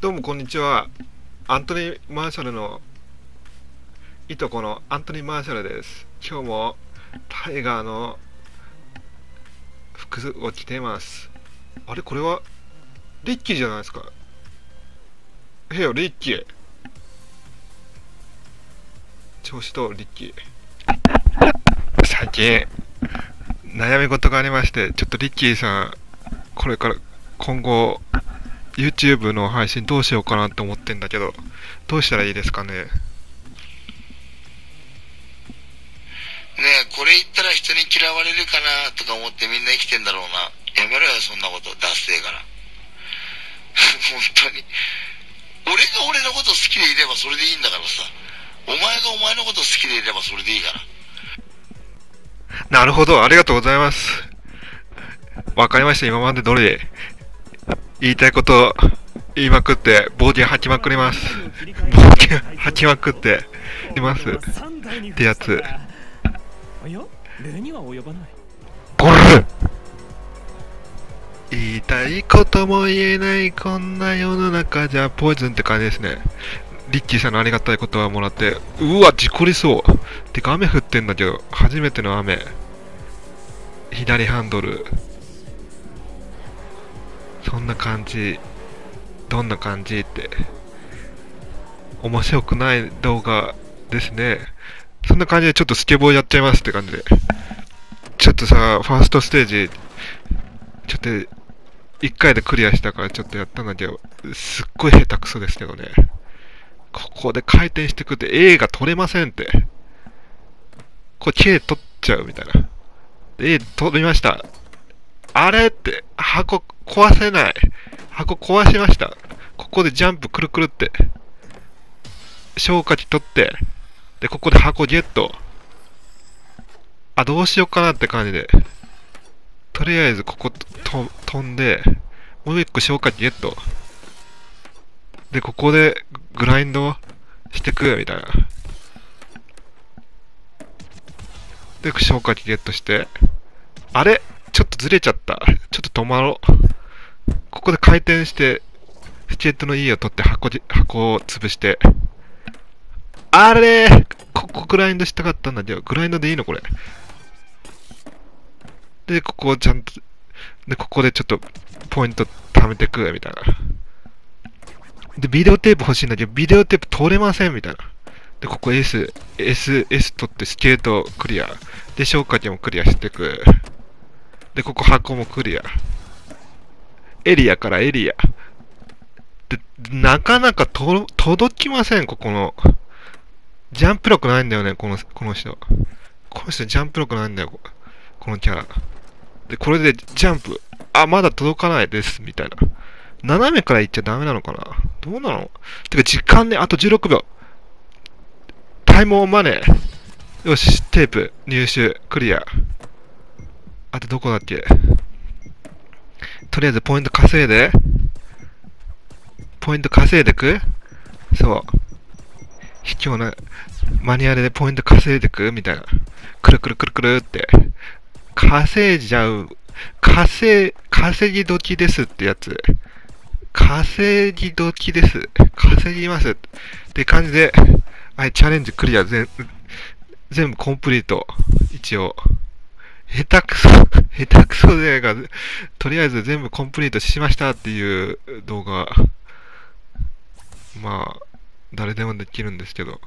どうもこんにちは。アントニー・マーシャルのいとこのアントニー・マーシャルです。今日もタイガーの服を着ています。あれ？これは？リッキーじゃないですか。へよ、リッキー。調子とリッキー。最近、悩み事がありまして、ちょっとリッキーさん、これから今後、YouTube の配信どうしようかなって思ってんだけど、どうしたらいいですかね？ねえ、これ言ったら人に嫌われるかなとか思ってみんな生きてんだろうな。やめろよ、そんなこと。ダッセーから。本当に。俺が俺のこと好きでいればそれでいいんだからさ。お前がお前のこと好きでいればそれでいいから。なるほど、ありがとうございます。わかりました、今まで通り。言いたいこと言いまくって、暴言吐きまくります。暴言吐きまくって、います。ってやつこれ言いたいことも言えないこんな世の中じゃポイズンって感じですね。リッキーさんのありがたい言葉もらって、うわ、事故りそう。てか雨降ってんだけど、初めての雨。左ハンドル。そんな感じ。どんな感じって。面白くない動画ですね。そんな感じでちょっとスケボーやっちゃいますって感じで。ちょっとさ、ファーストステージ、ちょっと、一回でクリアしたからちょっとやったんだけど、すっごい下手くそですけどね。ここで回転してくって A が取れませんって。これ K 取っちゃうみたいな。A 取りました。あれって、箱壊せない。箱壊しました。ここでジャンプくるくるって。消火器取って、で、ここで箱ゲット。あ、どうしようかなって感じで。とりあえずここと飛んで、もう一個消火器ゲット。で、ここでグラインドしてくみたいな。で、消火器ゲットして、あれ？ずれちゃった。ちょっと止まろう。ここで回転して、スケートの E を取って箱で箱を潰して、あれここグラインドしたかったんだけど、グラインドでいいのこれ。で、ここをちゃんと、で、ここでちょっとポイント貯めてくみたいな。で、ビデオテープ欲しいんだけど、ビデオテープ取れませんみたいな。で、ここ S、S、S 取ってスケートクリア。で、消火器もクリアしてく。で、ここ箱もクリア。エリアからエリア。で、なかなかと届きません、ここの。ジャンプ力ないんだよね、この、この人。この人ジャンプ力ないんだよ、このキャラ。で、これでジャンプ。あ、まだ届かないです、みたいな。斜めから行っちゃダメなのかなどうなの？てか、時間ね、あと16秒。タイムオンマネー。よし、テープ、入手、クリア。あとどこだっけ？とりあえずポイント稼いで。ポイント稼いでく？そう。卑怯なマニュアルでポイント稼いでく？みたいな。くるくるくるくるって。稼いじゃう。稼い、稼ぎ時ですってやつ。稼ぎ時です。稼ぎます。って感じで、はい、チャレンジクリア全、全部コンプリート。一応。下手くそ、下手くそでが、とりあえず全部コンプリートしましたっていう動画。まあ、誰でもできるんですけど。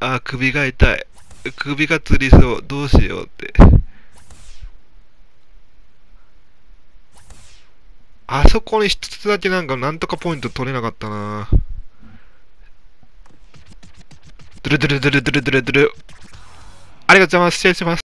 あ、首が痛い。首がつりそう。どうしようって。あそこに一つだけなんかなんとかポイント取れなかったなドゥルドゥルドゥルドゥルドゥルドゥル。ありがとうございます。失礼します。